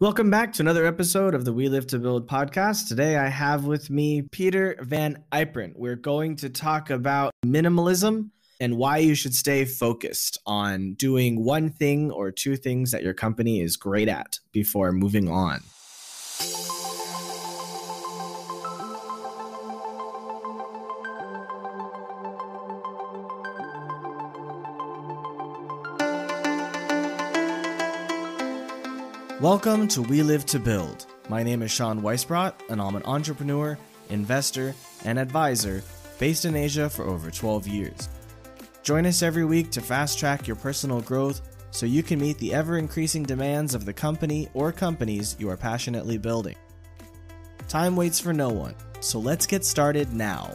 Welcome back to another episode of the We Live to Build podcast. Today I have with me Pieter VanIperen. We're going to talk about minimalism and why you should stay focused on doing one thing or two things that your company is great at before moving on. Welcome to We Live to Build. My name is Sean Weisbrot, and I'm an entrepreneur, investor, and advisor based in Asia for over 12 years. Join us every week to fast track your personal growth so you can meet the ever increasing demands of the company or companies you are passionately building. Time waits for no one, so let's get started now.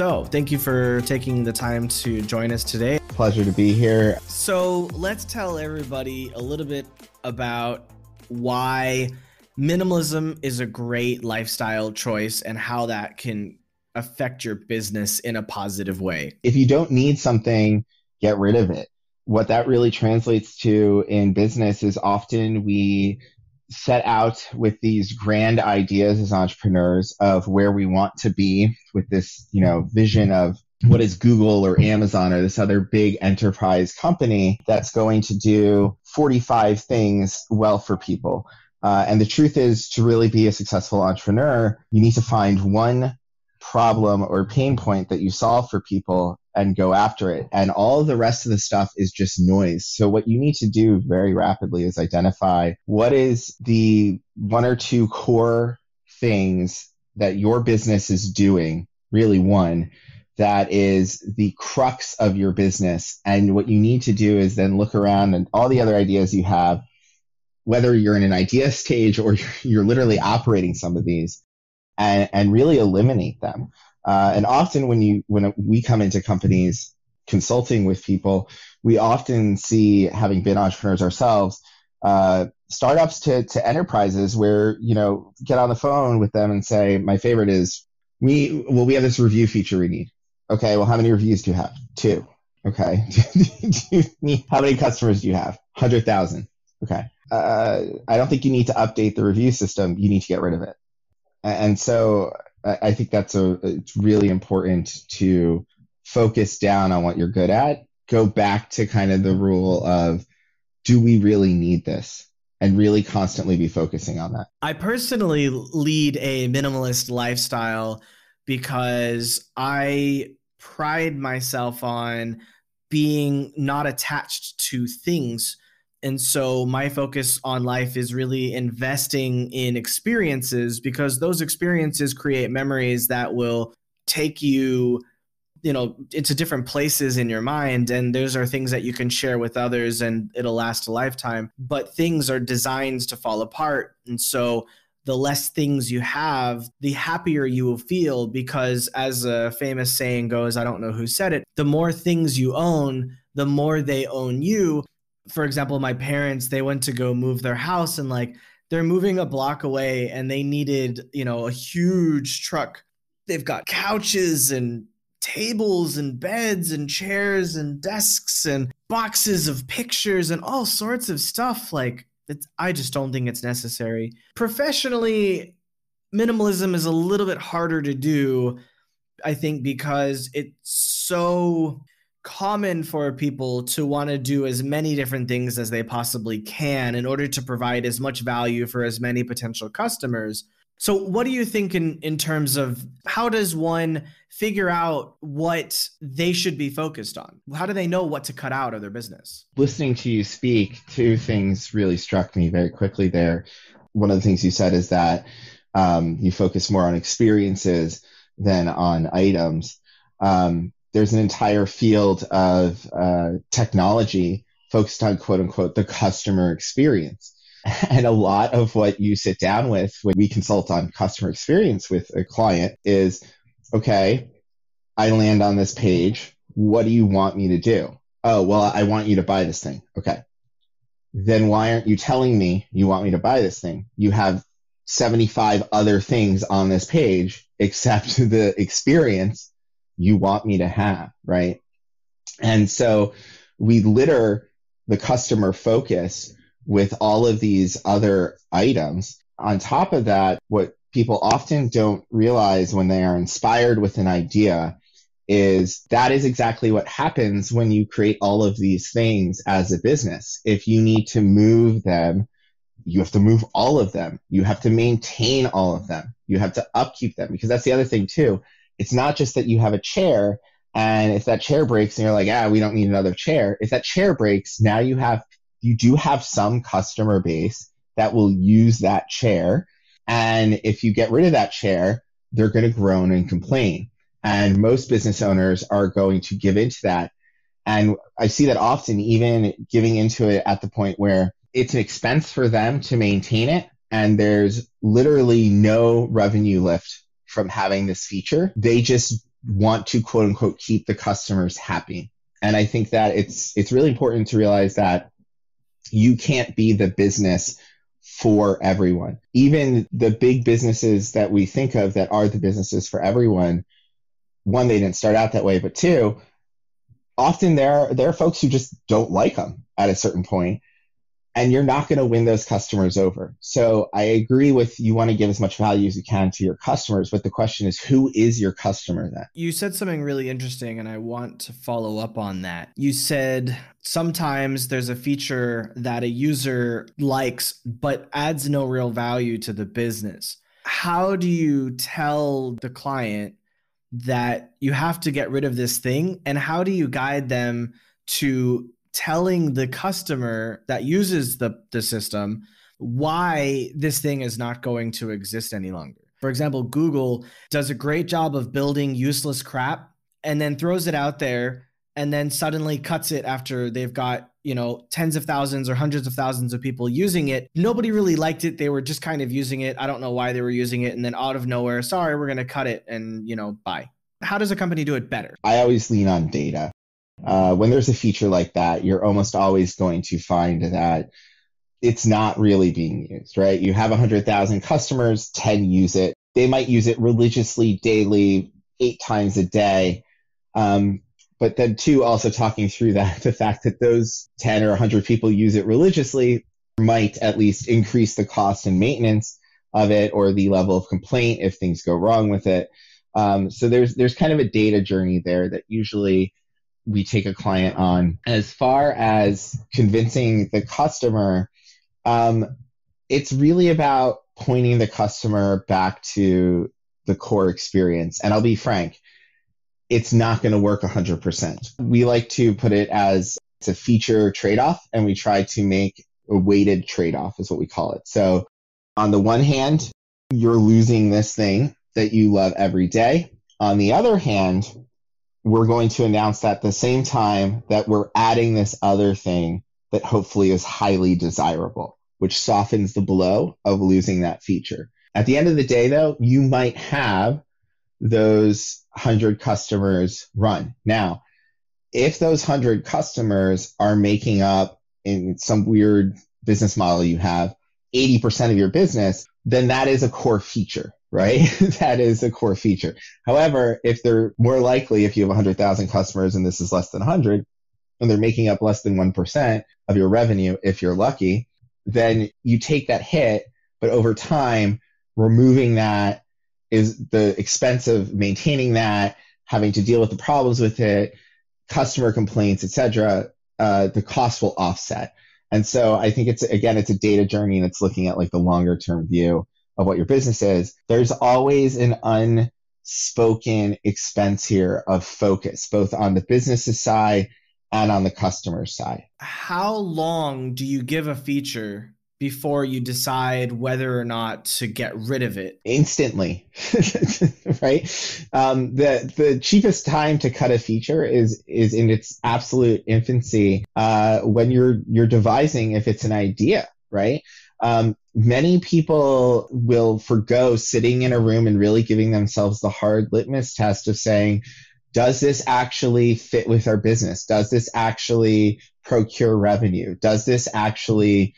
So, thank you for taking the time to join us today. Pleasure to be here. So, let's tell everybody a little bit about why minimalism is a great lifestyle choice and how that can affect your business in a positive way. If you don't need something, get rid of it. What that really translates to in business is often we set out with these grand ideas as entrepreneurs of where we want to be with this, you know, vision of what is Google or Amazon or this other big enterprise company that's going to do 45 things well for people. Uh, and the truth is, to really be a successful entrepreneur, you need to find one problem or pain point that you solve for people and go after it. And all the rest of the stuff is just noise. So what you need to do very rapidly is identify what is the one or two core things that your business is doing, really one, that is the crux of your business. And what you need to do is then look around and all the other ideas you have, whether you're in an idea stage or you're literally operating some of these, and, and really eliminate them. Uh, and often when you when we come into companies consulting with people, we often see, having been entrepreneurs ourselves, uh, startups to, to enterprises where you know get on the phone with them and say, my favorite is we well we have this review feature we need. Okay, well how many reviews do you have? Two. Okay. how many customers do you have? Hundred thousand. Okay. Uh, I don't think you need to update the review system. You need to get rid of it. And so I think that's a it's really important to focus down on what you're good at. Go back to kind of the rule of do we really need this? And really constantly be focusing on that. I personally lead a minimalist lifestyle because I pride myself on being not attached to things and so my focus on life is really investing in experiences because those experiences create memories that will take you you know into different places in your mind. And those are things that you can share with others and it'll last a lifetime. But things are designed to fall apart. And so the less things you have, the happier you will feel because, as a famous saying goes, I don't know who said it, the more things you own, the more they own you for example, my parents, they went to go move their house and like they're moving a block away and they needed, you know, a huge truck. They've got couches and tables and beds and chairs and desks and boxes of pictures and all sorts of stuff. Like, it's, I just don't think it's necessary. Professionally, minimalism is a little bit harder to do, I think, because it's so common for people to want to do as many different things as they possibly can in order to provide as much value for as many potential customers. So what do you think in in terms of how does one figure out what they should be focused on? How do they know what to cut out of their business? Listening to you speak, two things really struck me very quickly there. One of the things you said is that um, you focus more on experiences than on items. Um, there's an entire field of uh, technology focused on quote unquote the customer experience. And a lot of what you sit down with when we consult on customer experience with a client is okay, I land on this page. What do you want me to do? Oh, well, I want you to buy this thing. Okay. Then why aren't you telling me you want me to buy this thing? You have 75 other things on this page except the experience you want me to have, right? And so we litter the customer focus with all of these other items. On top of that, what people often don't realize when they are inspired with an idea is that is exactly what happens when you create all of these things as a business. If you need to move them, you have to move all of them. You have to maintain all of them. You have to upkeep them because that's the other thing too. It's not just that you have a chair and if that chair breaks and you're like, ah, we don't need another chair. If that chair breaks, now you have, you do have some customer base that will use that chair. And if you get rid of that chair, they're going to groan and complain. And most business owners are going to give into that. And I see that often, even giving into it at the point where it's an expense for them to maintain it. And there's literally no revenue lift from having this feature. They just want to quote unquote keep the customers happy. And I think that it's, it's really important to realize that you can't be the business for everyone. Even the big businesses that we think of that are the businesses for everyone one, they didn't start out that way, but two, often there are, there are folks who just don't like them at a certain point, and you're not going to win those customers over. So I agree with you want to give as much value as you can to your customers, but the question is, who is your customer then? You said something really interesting, and I want to follow up on that. You said sometimes there's a feature that a user likes, but adds no real value to the business. How do you tell the client that you have to get rid of this thing and how do you guide them to telling the customer that uses the, the system why this thing is not going to exist any longer. For example google does a great job of building useless crap and then throws it out there and then suddenly cuts it after they've got you know tens of thousands or hundreds of thousands of people using it. Nobody really liked it. They were just kind of using it. I don't know why they were using it. And then out of nowhere sorry we're going to cut it and you know bye. How does a company do it better? I always lean on data uh, when there's a feature like that you're almost always going to find that it's not really being used right? You have 100000 customers 10 use it. They might use it religiously daily eight times a day. Um, but then two also talking through that the fact that those 10 or 100 people use it religiously might at least increase the cost and maintenance of it or the level of complaint if things go wrong with it. Um, so there's there's kind of a data journey there that usually we take a client on as far as convincing the customer um, it's really about pointing the customer back to the core experience and i'll be frank it's not going to work 100%. We like to put it as it's a feature trade off, and we try to make a weighted trade off, is what we call it. So, on the one hand, you're losing this thing that you love every day. On the other hand, we're going to announce at the same time that we're adding this other thing that hopefully is highly desirable, which softens the blow of losing that feature. At the end of the day, though, you might have those 100 customers run. Now, if those 100 customers are making up in some weird business model you have 80% of your business, then that is a core feature, right? that is a core feature. However, if they're more likely, if you have 100,000 customers and this is less than 100, and they're making up less than 1% of your revenue, if you're lucky, then you take that hit, but over time, removing that is the expense of maintaining that, having to deal with the problems with it, customer complaints, etc. Uh, the cost will offset. And so I think it's again, it's a data journey and it's looking at like the longer term view of what your business is. There's always an unspoken expense here of focus, both on the business side and on the customer side. How long do you give a feature before you decide whether or not to get rid of it instantly right um, the the cheapest time to cut a feature is is in its absolute infancy uh, when you're you're devising if it's an idea right um, many people will forego sitting in a room and really giving themselves the hard litmus test of saying does this actually fit with our business? Does this actually procure revenue? Does this actually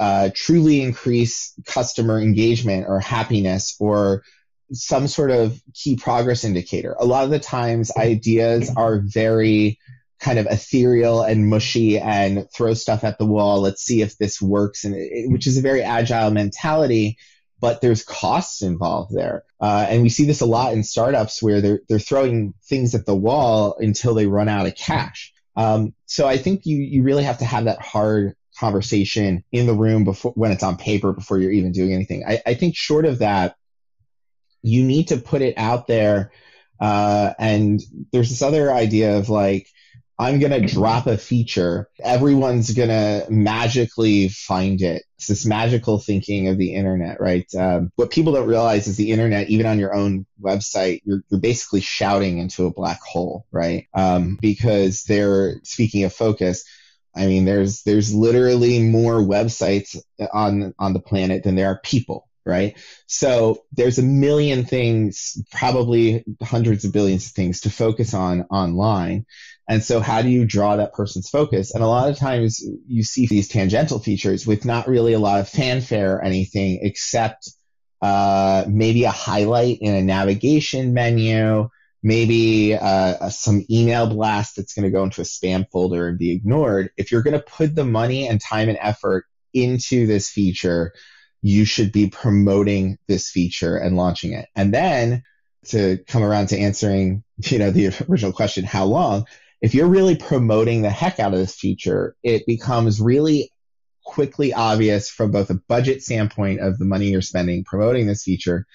uh, truly increase customer engagement or happiness or some sort of key progress indicator? A lot of the times, ideas are very kind of ethereal and mushy and throw stuff at the wall. Let's see if this works, and it, which is a very agile mentality but there's costs involved there. Uh, and we see this a lot in startups where they're, they're throwing things at the wall until they run out of cash. Um, so I think you, you really have to have that hard conversation in the room before when it's on paper before you're even doing anything. I, I think short of that, you need to put it out there. Uh, and there's this other idea of like, I'm going to drop a feature. Everyone's going to magically find it. It's this magical thinking of the internet, right? Um, what people don't realize is the internet, even on your own website, you're, you're basically shouting into a black hole, right? Um, because they're speaking of focus. I mean, there's, there's literally more websites on, on the planet than there are people, right? So there's a million things, probably hundreds of billions of things to focus on online. And so how do you draw that person's focus? And a lot of times you see these tangential features with not really a lot of fanfare or anything except uh, maybe a highlight in a navigation menu, maybe uh, some email blast that's going to go into a spam folder and be ignored. If you're going to put the money and time and effort into this feature, you should be promoting this feature and launching it. And then to come around to answering, you know, the original question, how long? if you're really promoting the heck out of this feature, it becomes really quickly obvious from both a budget standpoint of the money you're spending promoting this feature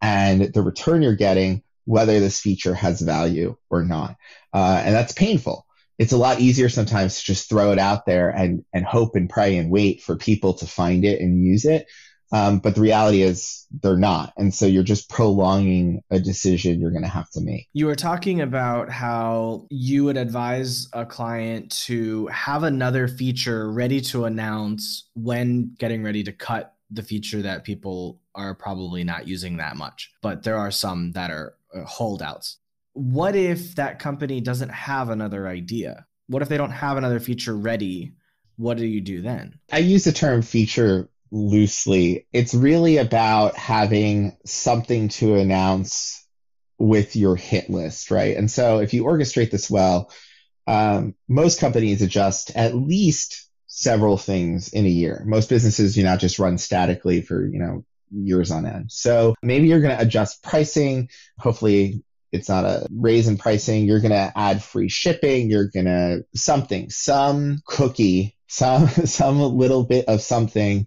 and the return you're getting, whether this feature has value or not. Uh, and that's painful. It's a lot easier sometimes to just throw it out there and, and hope and pray and wait for people to find it and use it um, but the reality is they're not. And so you're just prolonging a decision you're going to have to make. You were talking about how you would advise a client to have another feature ready to announce when getting ready to cut the feature that people are probably not using that much. But there are some that are uh, holdouts. What if that company doesn't have another idea? What if they don't have another feature ready? What do you do then? I use the term feature loosely. It's really about having something to announce with your hit list, right? And so if you orchestrate this well, um, most companies adjust at least several things in a year. Most businesses do not just run statically for, you know, years on end. So maybe you're going to adjust pricing. Hopefully it's not a raise in pricing. You're going to add free shipping. You're going to something, some cookie, some, some little bit of something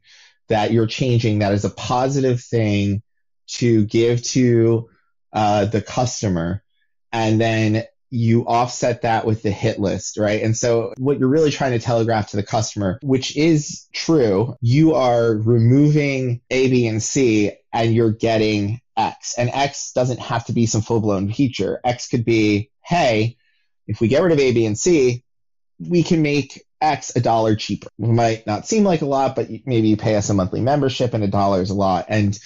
that you're changing that is a positive thing to give to uh, the customer and then you offset that with the hit list, right? And so what you're really trying to telegraph to the customer, which is true, you are removing A, B, and C and you're getting X. And X doesn't have to be some full blown feature. X could be, hey, if we get rid of A, B, and C, we can make X a dollar cheaper. It might not seem like a lot, but maybe you pay us a monthly membership and a dollar is a lot. And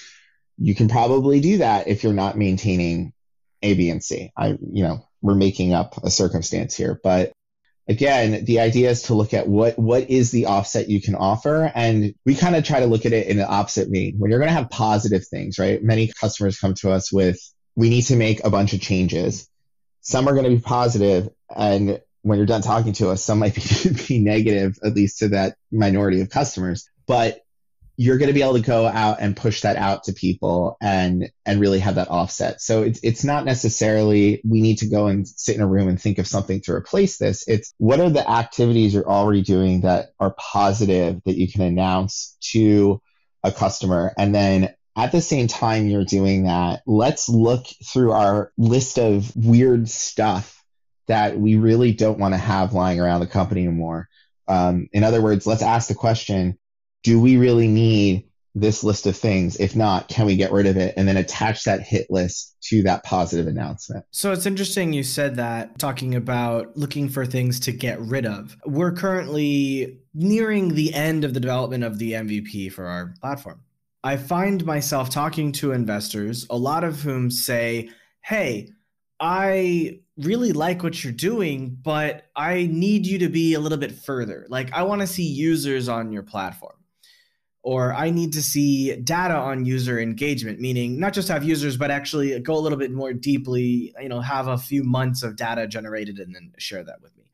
you can probably do that if you're not maintaining A, B, and C. I, you know, we're making up a circumstance here, but again, the idea is to look at what, what is the offset you can offer. And we kind of try to look at it in the opposite vein. When you're going to have positive things, right? Many customers come to us with, we need to make a bunch of changes. Some are going to be positive and when you're done talking to us, some might be, be negative, at least to that minority of customers. But you're going to be able to go out and push that out to people and and really have that offset. So it's it's not necessarily we need to go and sit in a room and think of something to replace this. It's what are the activities you're already doing that are positive that you can announce to a customer and then at the same time you're doing that, let's look through our list of weird stuff that we really don't want to have lying around the company anymore. Um, in other words, let's ask the question, do we really need this list of things? If not, can we get rid of it? And then attach that hit list to that positive announcement. So it's interesting you said that, talking about looking for things to get rid of. We're currently nearing the end of the development of the MVP for our platform. I find myself talking to investors, a lot of whom say, hey, I really like what you're doing, but I need you to be a little bit further. Like, I want to see users on your platform, or I need to see data on user engagement, meaning not just have users, but actually go a little bit more deeply, you know, have a few months of data generated and then share that with me.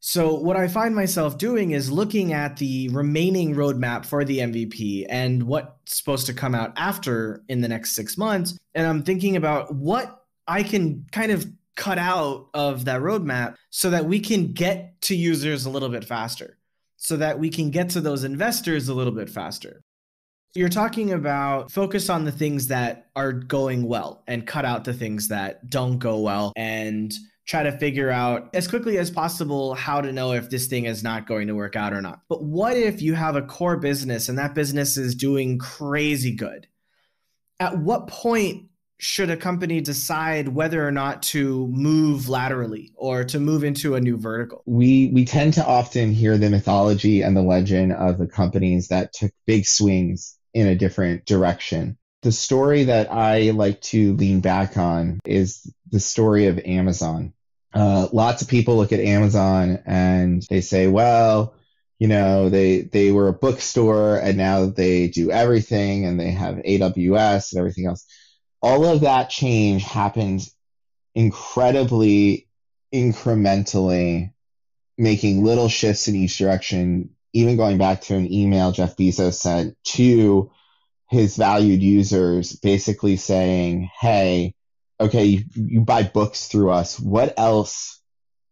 So, what I find myself doing is looking at the remaining roadmap for the MVP and what's supposed to come out after in the next six months. And I'm thinking about what I can kind of cut out of that roadmap so that we can get to users a little bit faster, so that we can get to those investors a little bit faster. You're talking about focus on the things that are going well and cut out the things that don't go well and try to figure out as quickly as possible how to know if this thing is not going to work out or not. But what if you have a core business and that business is doing crazy good? At what point should a company decide whether or not to move laterally or to move into a new vertical? We we tend to often hear the mythology and the legend of the companies that took big swings in a different direction. The story that I like to lean back on is the story of Amazon. Uh, lots of people look at Amazon and they say, well, you know, they they were a bookstore and now they do everything and they have AWS and everything else all of that change happened incredibly incrementally, making little shifts in each direction, even going back to an email Jeff Bezos sent to his valued users, basically saying, Hey, okay, you, you buy books through us. What else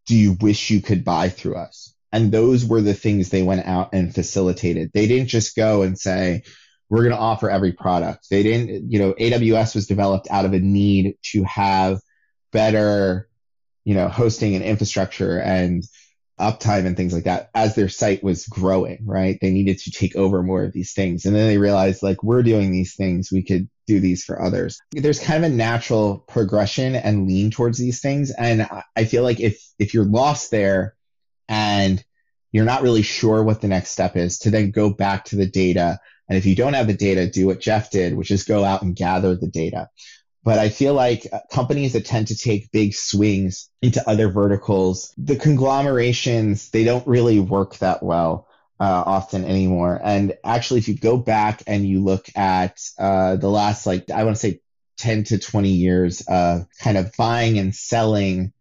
do you wish you could buy through us? And those were the things they went out and facilitated. They didn't just go and say, we're going to offer every product. They didn't, you know, AWS was developed out of a need to have better, you know, hosting and infrastructure and uptime and things like that as their site was growing, right? They needed to take over more of these things. And then they realized like we're doing these things, we could do these for others. There's kind of a natural progression and lean towards these things. And I feel like if if you're lost there and you're not really sure what the next step is to then go back to the data and if you don't have the data, do what Jeff did, which is go out and gather the data. But I feel like uh, companies that tend to take big swings into other verticals, the conglomerations, they don't really work that well. Uh, often anymore. And actually, if you go back and you look at uh, the last, like, I want to say 10 to 20 years of kind of buying and selling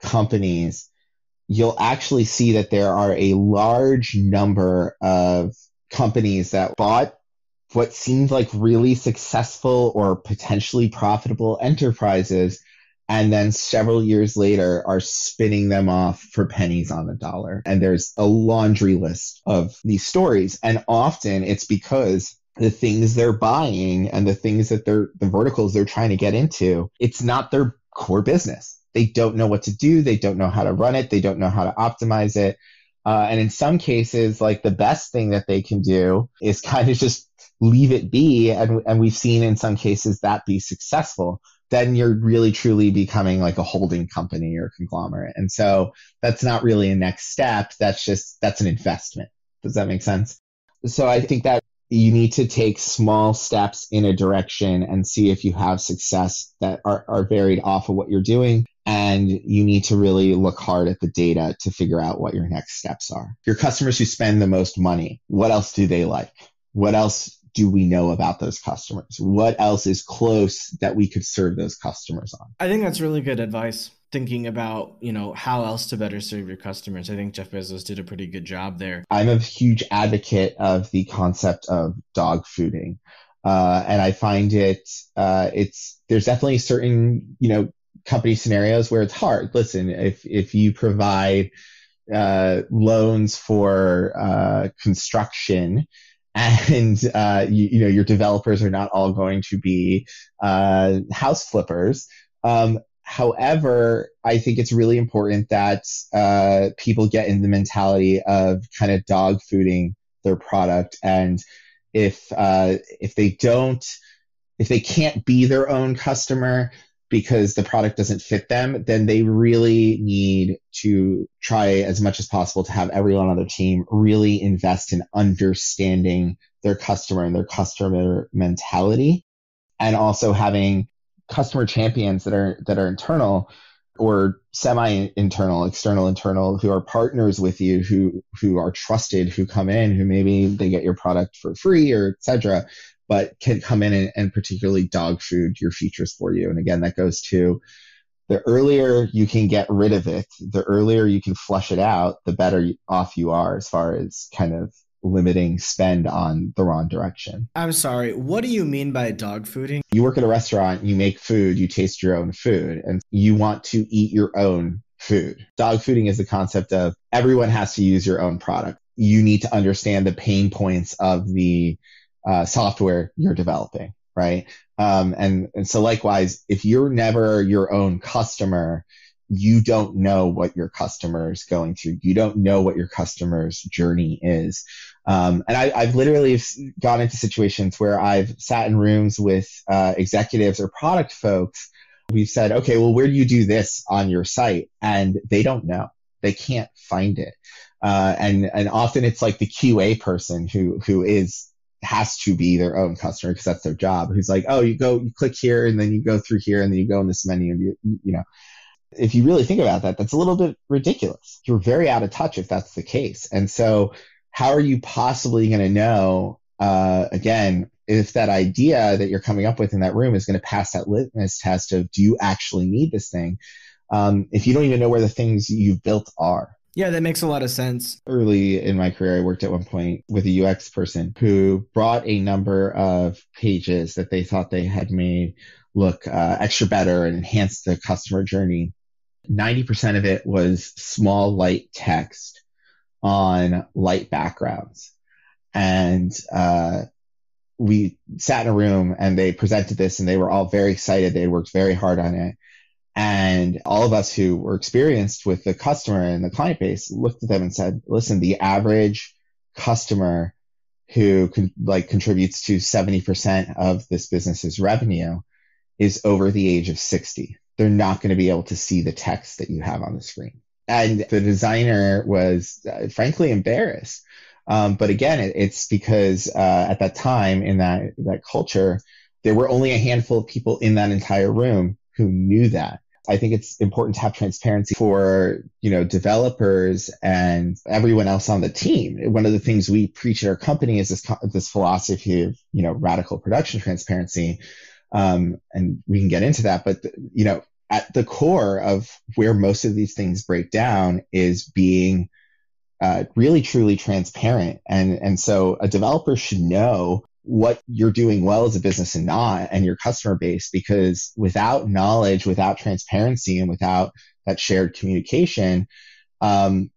companies, you'll actually see that there are a large number of companies that bought what seemed like really successful or potentially profitable enterprises and then several years later are spinning them off for pennies on the dollar. And there's a laundry list of these stories. And often it's because the things they're buying and the things that they're, the verticals they're trying to get into, it's not their core business. They don't know what to do. They don't know how to run it. They don't know how to optimize it. Uh, and in some cases, like the best thing that they can do is kind of just leave it be. And, and we've seen in some cases that be successful. Then you're really truly becoming like a holding company or conglomerate. And so that's not really a next step. That's just, that's an investment. Does that make sense? So I think that you need to take small steps in a direction and see if you have success that are, are varied off of what you're doing and you need to really look hard at the data to figure out what your next steps are. Your customers who spend the most money, what else do they like? What else do we know about those customers? What else is close that we could serve those customers on? I think that's really good advice. Thinking about, you know, how else to better serve your customers. I think Jeff Bezos did a pretty good job there. I'm a huge advocate of the concept of dog fooding. Uh, and I find it, uh, it's, there's definitely certain, you know, company scenarios where it's hard. Listen, if if you provide uh, loans for uh, construction and uh, you, you, know your developers are not all going to be uh, house flippers. Um, however, I think it's really important that uh, people get in the mentality of kind of dog fooding their product, and if uh, if they don't, if they can't be their own customer, because the product doesn't fit them, then they really need to try as much as possible to have everyone on their team really invest in understanding their customer and their customer mentality. And also having customer champions that are that are internal or semi internal, external, internal, who are partners with you, who who are trusted, who come in, who maybe they get your product for free or etc. But can come in and, and particularly dog food your features for you. And again, that goes to the earlier you can get rid of it, the earlier you can flush it out, the better off you are as far as kind of limiting spend on the wrong direction. I'm sorry, what do you mean by dog fooding? You work at a restaurant, you make food, you taste your own food, and you want to eat your own food. Dog fooding is the concept of everyone has to use your own product. You need to understand the pain points of the uh, software you're developing, right? Um, and, and so likewise, if you're never your own customer, you don't know what your customer is going through. You don't know what your customer's journey is. Um, and I, have literally gone into situations where I've sat in rooms with uh, executives or product folks. We've said, okay, well, where do you do this on your site? And they don't know. They can't find it. Uh, and and often it's like the QA person who who is has to be their own customer because that's their job. Who's like, oh, you go, you click here, and then you go through here, and then you go in this menu, and you you know if you really think about that, that's a little bit ridiculous. You're very out of touch if that's the case. And so, how are you possibly going to know, uh, again, if that idea that you're coming up with in that room is going to pass that litmus test of do you actually need this thing? Um, if you don't even know where the things you've built are. Yeah, that makes a lot of sense. Early in my career, I worked at one point with a UX person who brought a number of pages that they thought they had made look uh, extra better and enhance the customer journey 90% of it was small light text on light backgrounds. And uh, we sat in a room and they presented this and they were all very excited. They worked very hard on it. And all of us who were experienced with the customer and the client base looked at them and said, listen, the average customer who con- like contributes to 70% of this business's revenue is over the age of 60 they're not going to be able to see the text that you have on the screen. And the designer was uh, frankly embarrassed. Um, but again, it, it's because uh, at that time in that that culture, there were only a handful of people in that entire room who knew that. I think it's important to have transparency for, you know, developers and everyone else on the team. One of the things we preach at our company is this, this philosophy of, you know, radical production transparency. Um, and we can get into that, but you know, at the core of where most of these things break down is being uh, really truly transparent. And, and so a developer should know what you're doing well as a business and not and your customer base because without knowledge, without transparency and without that shared communication, um,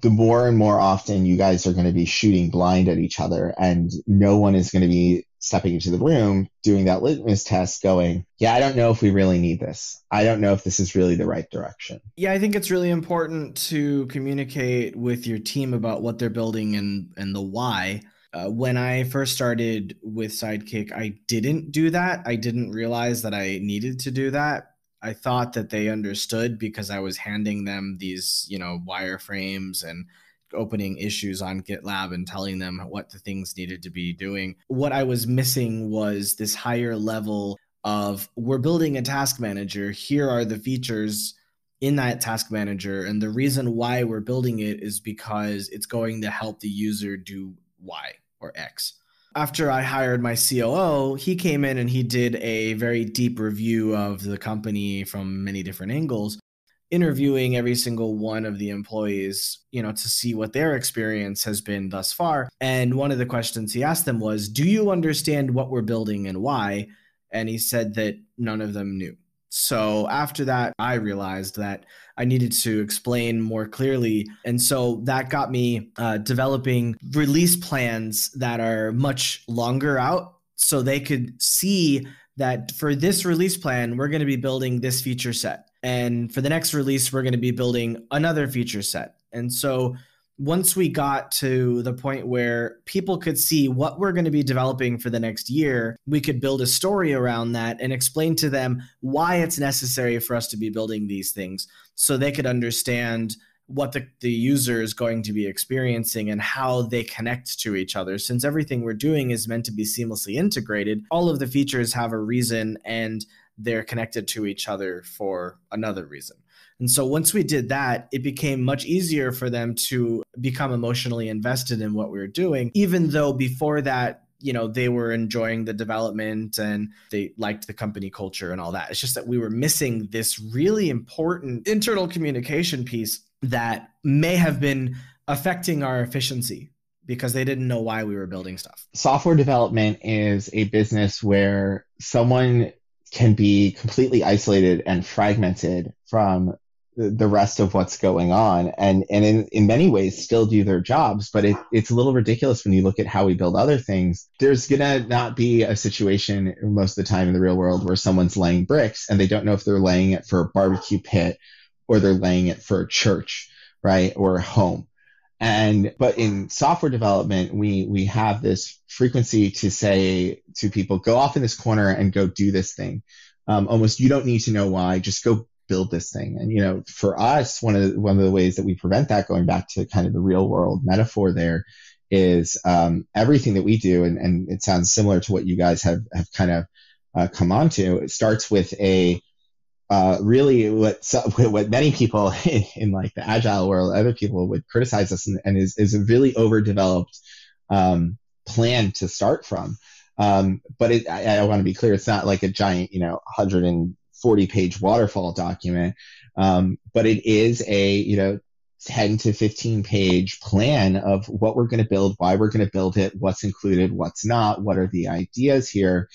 the more and more often you guys are going to be shooting blind at each other and no one is going to be stepping into the room, doing that litmus test, going, yeah, I don't know if we really need this. I don't know if this is really the right direction. Yeah, I think it's really important to communicate with your team about what they're building and and the why. Uh, when I first started with Sidekick, I didn't do that. I didn't realize that I needed to do that. I thought that they understood because I was handing them these, you know, wireframes and opening issues on GitLab and telling them what the things needed to be doing. What I was missing was this higher level of we're building a task manager. Here are the features in that task manager. And the reason why we're building it is because it's going to help the user do Y or X. After I hired my COO, he came in and he did a very deep review of the company from many different angles interviewing every single one of the employees, you know, to see what their experience has been thus far. And one of the questions he asked them was, Do you understand what we're building and why? And he said that none of them knew. So after that, I realized that I needed to explain more clearly. And so that got me uh, developing release plans that are much longer out so they could see that for this release plan, we're going to be building this feature set and for the next release, we're going to be building another feature set. And so once we got to the point where people could see what we're going to be developing for the next year, we could build a story around that and explain to them why it's necessary for us to be building these things so they could understand what the, the user is going to be experiencing and how they connect to each other. Since everything we're doing is meant to be seamlessly integrated, all of the features have a reason and they're connected to each other for another reason. And so once we did that, it became much easier for them to become emotionally invested in what we were doing, even though before that, you know, they were enjoying the development and they liked the company culture and all that. It's just that we were missing this really important internal communication piece that may have been affecting our efficiency because they didn't know why we were building stuff. Software development is a business where someone can be completely isolated and fragmented from the rest of what's going on. And and in, in many ways still do their jobs but it, it's a little ridiculous when you look at how we build other things. There's gonna not be a situation most of the time in the real world where someone's laying bricks and they don't know if they're laying it for a barbecue pit or they're laying it for a church right or a home. And but in software development we we have this frequency to say to people go off in this corner and go do this thing. Um, almost you don't need to know why. Just go build this thing and you know for us one of the, one of the ways that we prevent that going back to kind of the real world metaphor there is um, everything that we do and, and it sounds similar to what you guys have have kind of uh, come on to it starts with a uh, really what what many people in, in, like the agile world, other people would criticize us, and, and is is a really overdeveloped um, plan to start from. Um, but it, I, I want to be clear, it's not like a giant, you know, 140 page waterfall document, um, but it is a you know 10 to 15 page plan of what we're going to build, why we're going to build it, what's included, what's not, what are the ideas here,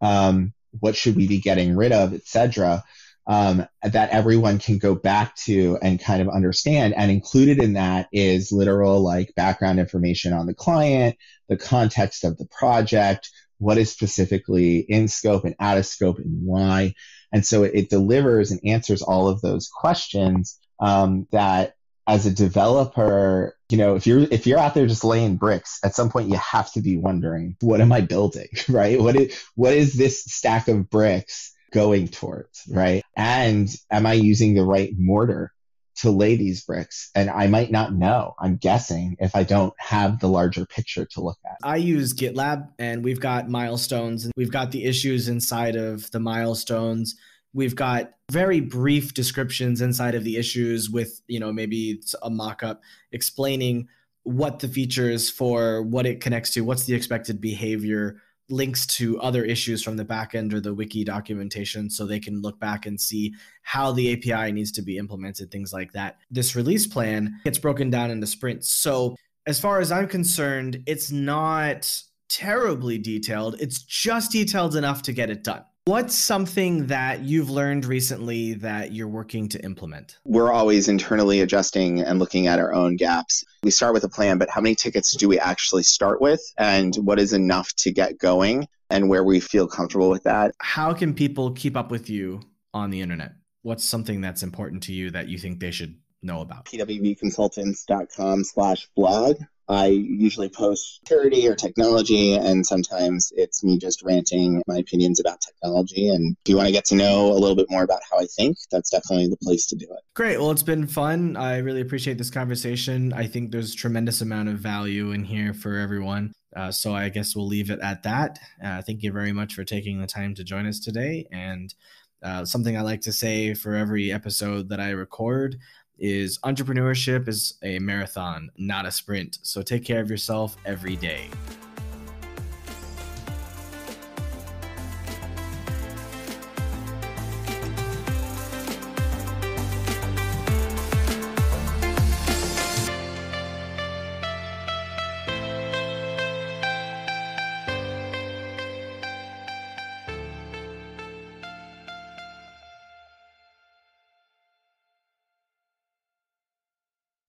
um, what should we be getting rid of, etc um, that everyone can go back to and kind of understand. And included in that is literal like background information on the client, the context of the project, what is specifically in scope and out of scope and why. And so it, it delivers and answers all of those questions um, that as a developer, you know, if you're if you're out there just laying bricks, at some point you have to be wondering, what am I building, right? What is what is this stack of bricks going towards, right? And am I using the right mortar to lay these bricks? And I might not know, I'm guessing, if I don't have the larger picture to look at. I use GitLab and we've got milestones and we've got the issues inside of the milestones. We've got very brief descriptions inside of the issues with, you know, maybe a mock up explaining what the features for, what it connects to, what's the expected behavior, links to other issues from the backend or the wiki documentation so they can look back and see how the API needs to be implemented, things like that. This release plan gets broken down into sprints. So, as far as I'm concerned, it's not terribly detailed, it's just detailed enough to get it done. What's something that you've learned recently that you're working to implement? We're always internally adjusting and looking at our own gaps. We start with a plan, but how many tickets do we actually start with? And what is enough to get going and where we feel comfortable with that? How can people keep up with you on the internet? What's something that's important to you that you think they should know about? pwvconsultants.com slash blog. I usually post security or technology, and sometimes it's me just ranting my opinions about technology. And if you want to get to know a little bit more about how I think, that's definitely the place to do it. Great. Well, it's been fun. I really appreciate this conversation. I think there's tremendous amount of value in here for everyone. Uh, so I guess we'll leave it at that. Uh, thank you very much for taking the time to join us today. And uh, something I like to say for every episode that I record is entrepreneurship is a marathon, not a sprint. So take care of yourself every day.